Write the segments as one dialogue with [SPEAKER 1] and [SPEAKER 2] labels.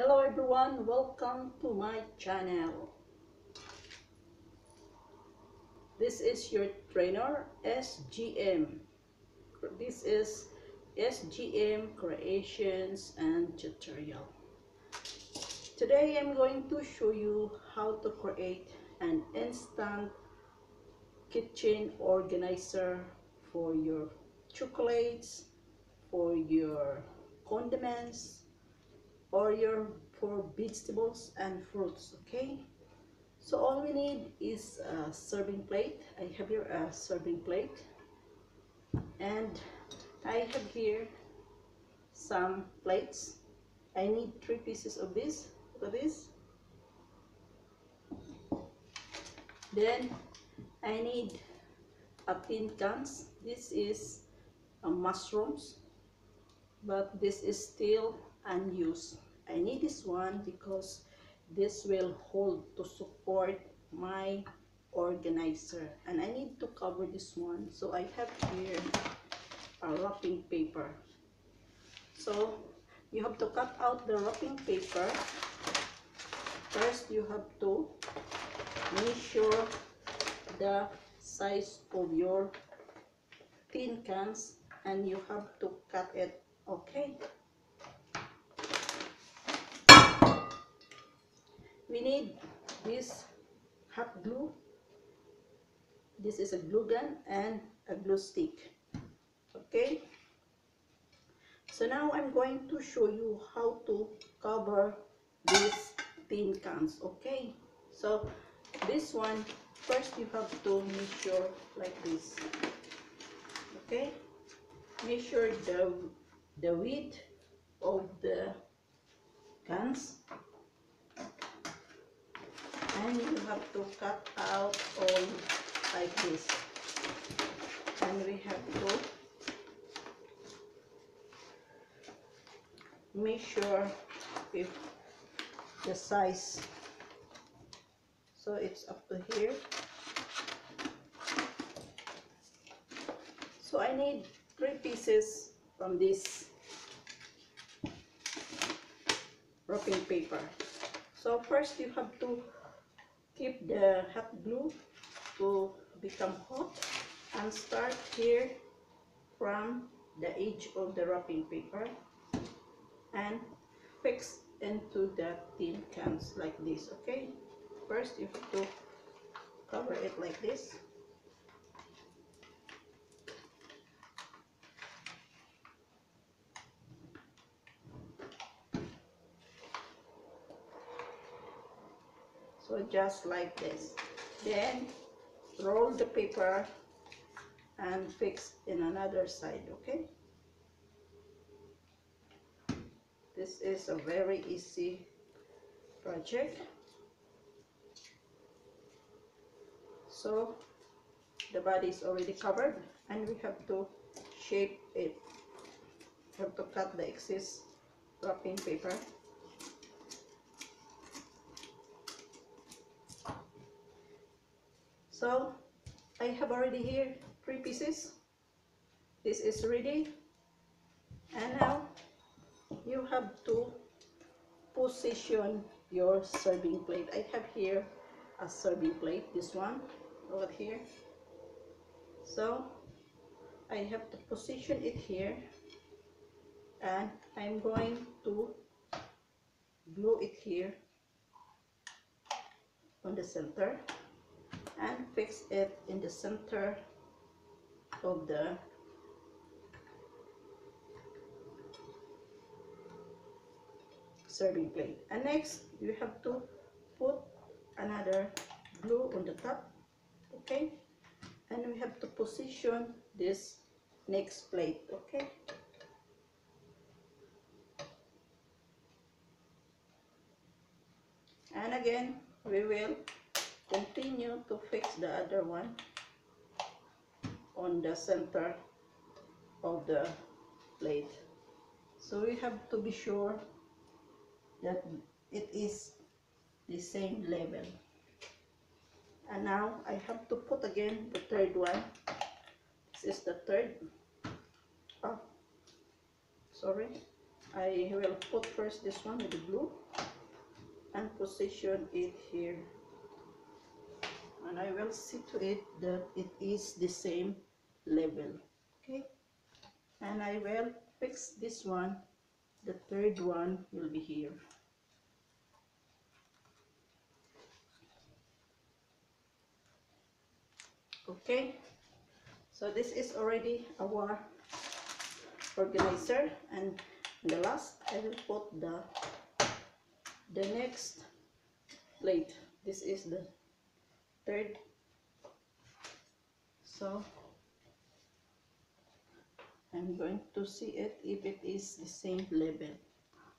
[SPEAKER 1] Hello everyone, welcome to my channel. This is your trainer SGM. This is SGM Creations and Tutorial. Today I'm going to show you how to create an instant kitchen organizer for your chocolates, for your condiments, or your for vegetables and fruits okay? So all we need is a serving plate. I have here a serving plate. And I have here some plates. I need three pieces of this look at this. Then I need a tin cans. This is a mushrooms but this is still unused I need this one because this will hold to support my organizer. And I need to cover this one. So I have here a wrapping paper. So you have to cut out the wrapping paper. First you have to measure the size of your tin cans and you have to cut it okay we need this hot glue. This is a glue gun and a glue stick. Okay? So now I'm going to show you how to cover these tin cans okay? So this one first you have to measure like this okay? Measure the the width of the cans and you have to cut out all like this. And we have to measure if the size so it's up to here. So I need three pieces from this wrapping paper. So first you have to keep the hot glue to become hot and start here from the edge of the wrapping paper and fix into the tin cans like this okay? First you have to cover it like this so just like this. Then roll the paper and fix in another side okay? This is a very easy project. So the body is already covered and we have to shape it. We have to cut the excess wrapping paper so I have already here three pieces. This is ready. And now you have to position your serving plate. I have here a serving plate this one over here. So I have to position it here. And I'm going to glue it here on the center and fix it in the center of the serving plate. And next you have to put another glue on the top okay? And we have to position this next plate okay? And again we will continue to fix the other one on the center of the plate. So we have to be sure that it is the same level. And now I have to put again the third one. This is the third. Oh sorry. I will put first this one with the glue and position it here and I will see to it that it is the same level okay? And I will fix this one. The third one will be here. Okay? So this is already our organizer. And the last I will put the the next plate. This is the third so I'm going to see it if it is the same level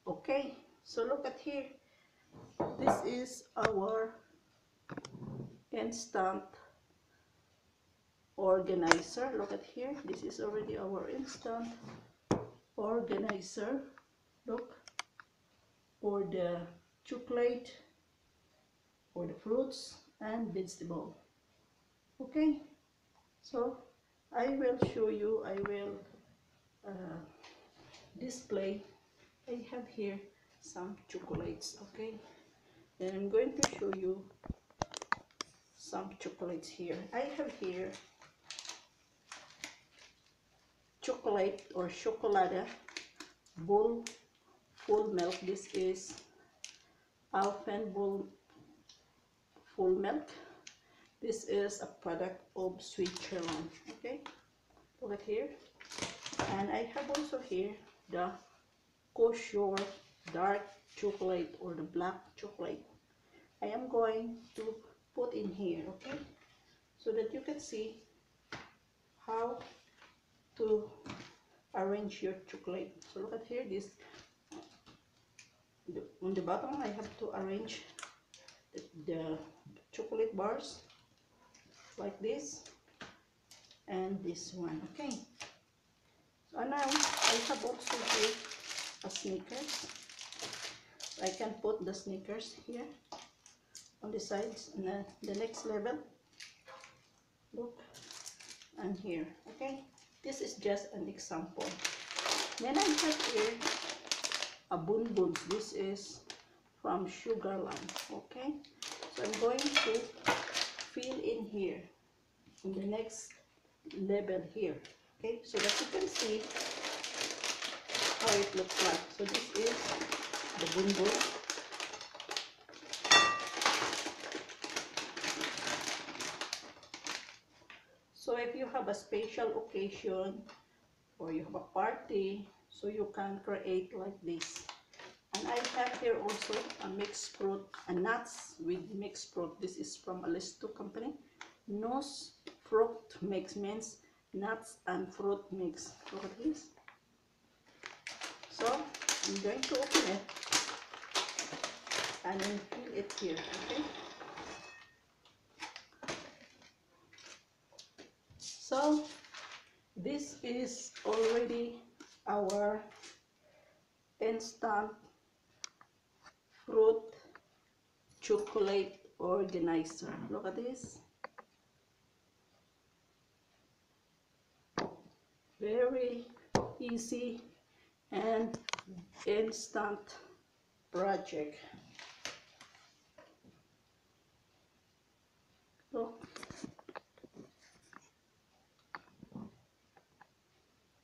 [SPEAKER 1] okay so look at here. This is our instant organizer. Look at here. This is already our instant organizer. Look for the chocolate for the fruits and vegetable. Okay? So I will show you I will uh, display. I have here some chocolates okay? And I'm going to show you some chocolates here. I have here chocolate or chocolate bull full milk. This is Alpen bull full milk this is a product of Switzerland okay? Look at here. And I have also here the kosher dark chocolate or the black chocolate. I am going to put in here okay? So that you can see how to arrange your chocolate. So look at here this the, on the bottom I have to arrange the, the chocolate bars like this and this one okay. So now I have also here a Snickers. I can put the Snickers here on the sides and then the next level. Look and here okay. This is just an example. Then I have here a bun bun this is from Sugarland okay so I'm going to fill in here in the next level here okay? So that you can see how it looks like. So this is the bun bun so if you have a special occasion or you have a party so you can create like this and I have here also a mixed fruit and nuts with mixed fruit this is from a Alesto company. Nose fruit mix means nuts and fruit mix. Look at this. So I'm going to open it. And then fill it here okay? So this is already our instant fruit chocolate organizer. Look at this. Very easy and instant project. Look.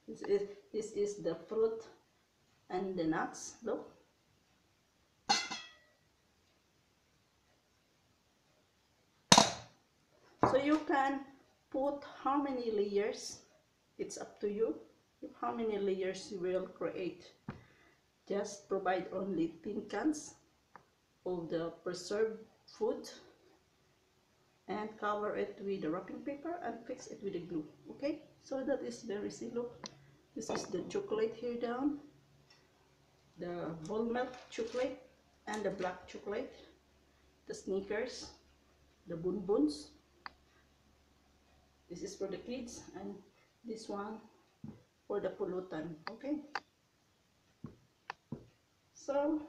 [SPEAKER 1] This is this is the fruit and the nuts. Look so you can put how many layers it's up to you how many layers you will create. Just provide only tin cans of the preserved food and cover it with the wrapping paper and fix it with the glue okay? So that is very simple. This is the chocolate here down the whole milk chocolate and the black chocolate the Snickers the bonbons this is for the kids and this one for the pollutant okay? So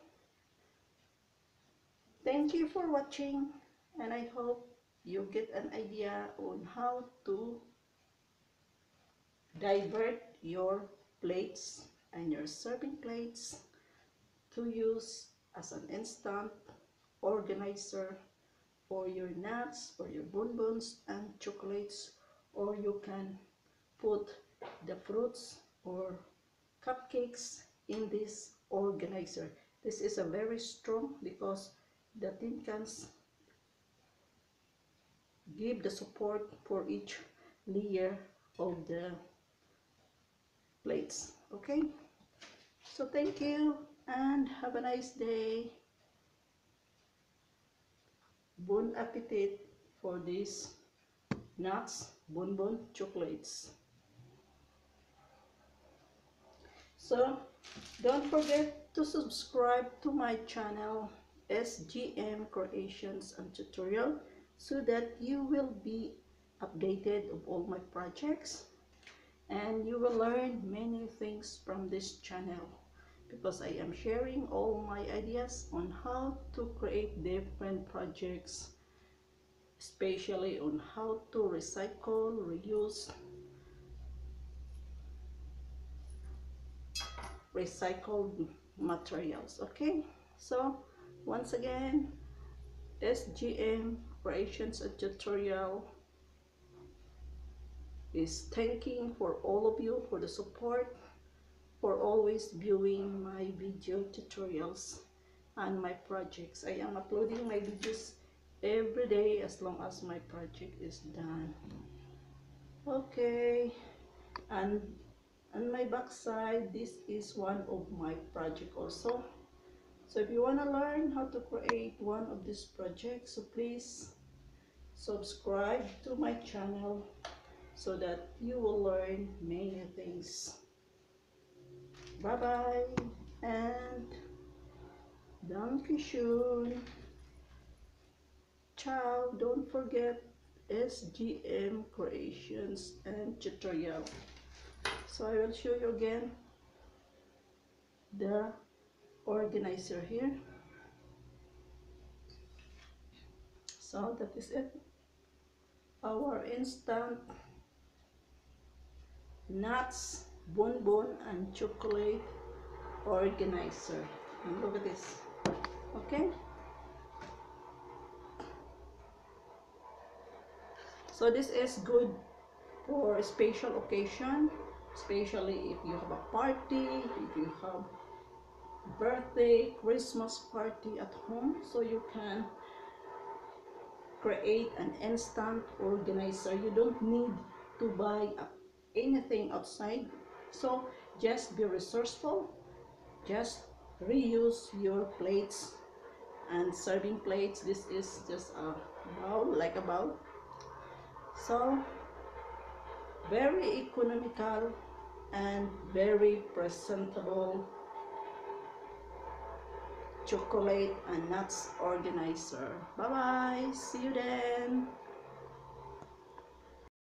[SPEAKER 1] thank you for watching and I hope you get an idea on how to divert your plates and your serving plates to use as an instant organizer for your nuts, for your bonbons and chocolates, or you can put the fruits or cupcakes in this organizer. This is a very strong because the tin cans give the support for each layer of the plates okay? So thank you and have a nice day. Bon appetit for these nuts bonbon chocolates. So don't forget to subscribe to my channel SGM Creations and Tutorial so that you will be updated of all my projects and you will learn many things from this channel because I am sharing all my ideas on how to create different projects especially on how to recycle, reuse, recycled materials okay? So once again SGM Creations Tutorial is thanking for all of you for the support for always viewing my video tutorials and my projects. I am uploading my videos every day as long as my project is done. Okay and on my back side this is one of my project also. So if you want to learn how to create one of these projects so please subscribe to my channel so that you will learn many things. Bye bye and danke ciao don't forget SGM creations and tutorial. So I will show you again the organizer here. So that is it. Our instant nuts bonbon and chocolate organizer. And look at this. Okay so this is good for special occasion especially if you have a party if you have birthday christmas party at home. So you can create an instant organizer. You don't need to buy anything outside. So just be resourceful. Just reuse your plates and serving plates. This is just a bowl like a bowl so very economical and very presentable chocolate and nuts organizer. Bye bye see you then